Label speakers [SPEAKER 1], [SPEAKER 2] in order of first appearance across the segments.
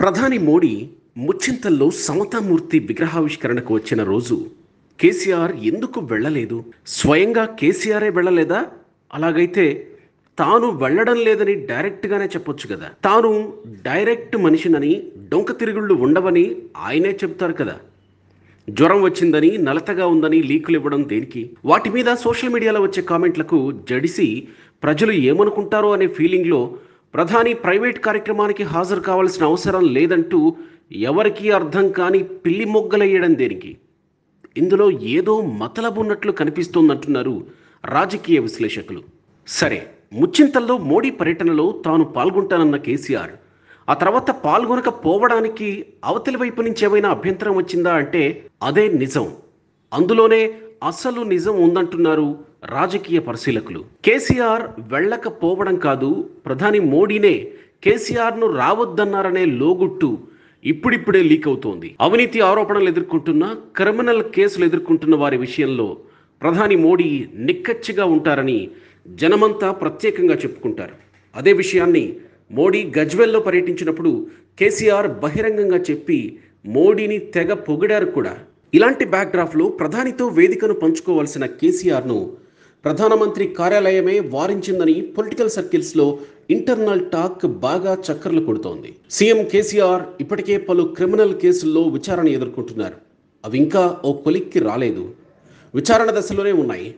[SPEAKER 1] ప్రధాని మోడీ ముచ్చింతల్లో సమతామూర్తి విగ్రహావిష్కరణకు వచ్చిన రోజు కేసీఆర్ ఎందుకు వెళ్ళలేదు? స్వయంగా కేసీఆరే వెళ్ళలేదా? అలాగైతే తాను వెళ్ళడం లేదని డైరెక్ట్గానే చెప్పొచ్చు కదా. తాను డైరెక్ట్ మనిషినని డొంక తిరుగుళ్ళు ఉండవని ఆయనే చెప్తారు కదా. జ్వరం వచ్చిందని నలతగా ఉందని లీకులు ఇవ్వడం దేనికి? వాటి మీద సోషల్ మీడియాలో వచ్చే కామెంట్లకు జడిసి ప్రజలు ఏమనుకుంటారో అనే ఫీలింగ్లో ప్రధాని ప్రైవేట్ కార్యక్రమానికి హాజరు కావాల్సిన అవసరం లేదంటూ ఎవరికీ అర్థం కాని పిల్లి మొగ్గలయ్యడం దేనికి? ఇందులో ఏదో మతలబున్నట్లు కనిపిస్తోందంటున్నారు రాజకీయ విశ్లేషకులు. సరే ముచ్చింతల్లో మోడీ పర్యటనలో తాను పాల్గొంటానన్న కేసీఆర్. ఆ తర్వాత పాల్గొనకపోవడానికి అవతలి వైపు నుంచి ఏమైనా అభ్యంతరం వచ్చిందా అంటే అదే నిజం. అందులోనే అసలు నిజం ఉందంటున్నారు రాజకీయ పరిశీలకులు. కేసీఆర్ వెళ్ళకపోవడం కాదు ప్రధాని మోడీనే కేసీఆర్ను రావద్దన్నారనే లోగుట్టు ఇప్పుడిప్పుడే లీక్ అవుతోంది. అవినీతి ఆరోపణలు ఎదుర్కొంటున్న క్రిమినల్ కేసులు ఎదుర్కొంటున్న వారి విషయంలో ప్రధాని మోడీ నిక్కచ్చిగా ఉంటారని జనమంతా ప్రత్యేకంగా చెప్పుకుంటారు. అదే విషయాన్ని మోడీ గజ్వెల్లో పర్యటించినప్పుడు కేసీఆర్ బహిరంగంగా చెప్పి మోడీని తెగ పొగిడారు కూడా. ఇలాంటి బ్యాక్డ్రాఫ్లో ప్రధానితో వేదికను పంచుకోవాల్సిన కేసీఆర్ను ప్రధానమంత్రి కార్యాలయమే వారించిందని పొలిటికల్ సర్కిల్స్లో ఇంటర్నల్ టాక్ బాగా చక్కర్లు కొడుతోంది. సీఎం కేసీఆర్ ఇప్పటికే పలు క్రిమినల్ కేసుల్లో విచారణ ఎదుర్కొంటున్నారు. అవి ఇంకా ఓ కొలిక్కి రాలేదు. విచారణ దశలోనే ఉన్నాయి.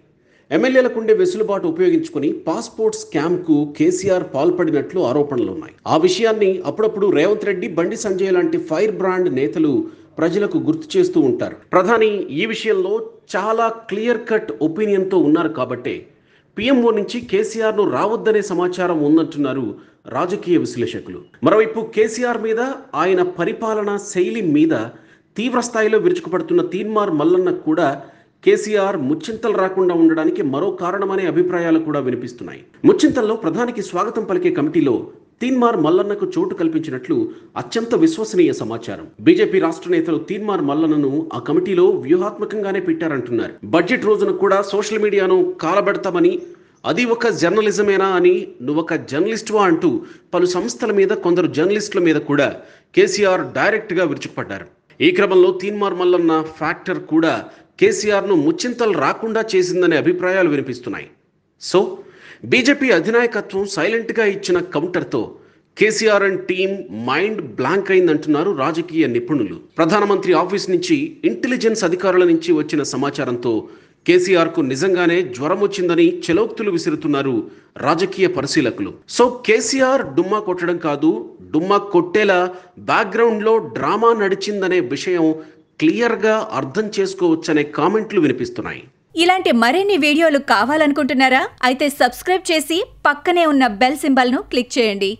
[SPEAKER 1] ఎమ్మెల్యేలకు ఉండే వెసులుబాటు ఉపయోగించుకుని పాస్పోర్ట్ స్కామ్కు కేసీఆర్ పాల్పడినట్లు ఆరోపణలు ఉన్నాయి ఆ విషయాన్ని అప్పుడప్పుడు రేవంత్ రెడ్డి బండి సంజయ్ లాంటి ఫైర్ బ్రాండ్ నేతలు ప్రజలకు గుర్తు చేస్తూ ఉంటారు. ప్రధాని ఈ విషయంలో చాలా క్లియర్ కట్ ఒపీనియన్తో ఉన్నారు కాబట్టే పిఎంఓ నుంచి కేసీఆర్ను రావద్దనే సమాచారం ఉందంటున్నారు రాజకీయ విశ్లేషకులు. మరోవైపు కేసీఆర్ మీద ఆయన పరిపాలన శైలి మీద తీవ్రస్థాయిలో విరుచుకుపడుతున్న తీన్మార్ మల్లన్న కూడా కేసీఆర్ ముచ్చింతలు రాకుండా ఉండడానికి మరో కారణమనే అభిప్రాయాలు కూడా వినిపిస్తున్నాయి. ముచ్చింతల్లో ప్రధానికి స్వాగతం పలికే కమిటీలో తీన్మార్ మల్లన్నకు చోటు కల్పించినట్లు అత్యంత విశ్వసనీయ సమాచారం. బీజేపీ రాష్ట్ర నేతలు తీన్మార్ మల్లన్నను ఆ కమిటీలో వ్యూహాత్మకంగానే పెట్టారంటున్నారు. బడ్జెట్ రోజున కూడా సోషల్ మీడియాను కాలబెడతామని అది ఒక జర్నలిజమేనా అని నువ్వొక జర్నలిస్టువా అంటూ పలు సంస్థల మీద కొందరు జర్నలిస్టుల మీద కూడా కేసీఆర్ డైరెక్ట్గా విరుచుకుపడ్డారు. ఈ క్రమంలో తీన్మార్ మల్లన్న ఫ్యాక్టర్ కూడా కేసీఆర్ను ముచ్చింతలు రాకుండా చేసిందనే అభిప్రాయాలు వినిపిస్తున్నాయి. సో బీజేపీ అధినాయకత్వం సైలెంట్గా ఇచ్చిన కౌంటర్తో KCR and team mind blank అయిందంటున్నారు రాజకీయ నిపుణులు. ప్రధానమంత్రి ఆఫీస్ నుంచి ఇంటెలిజెన్స్ అధికారుల నుంచి వచ్చిన సమాచారంతో కేసీఆర్కు నిజంగానే జ్వరం వచ్చిందని చెలోక్తులు విసురుతున్నారు రాజకీయ పరిశీలకులు. సో కేసీఆర్ డుమ్మా కొట్టడం కాదు డుమ్మా కొట్టేలా బ్యాక్గ్రౌండ్లో డ్రామా నడిచిందనే విషయం క్లియర్గా అర్థం చేసుకోవచ్చనే కామెంట్లు వినిపిస్తున్నాయి.
[SPEAKER 2] ఇలాంటి మరిన్ని వీడియోలు కావాలనుకుంటున్నారా? అయితే సబ్స్క్రైబ్ చేసి పక్కనే ఉన్న బెల్ సింబల్ను క్లిక్ చేయండి.